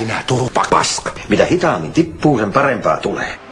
Sinä turpa paska. Mitä hitaammin tippuu, sen parempaa tulee.